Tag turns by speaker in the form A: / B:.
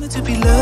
A: wanted to be loved.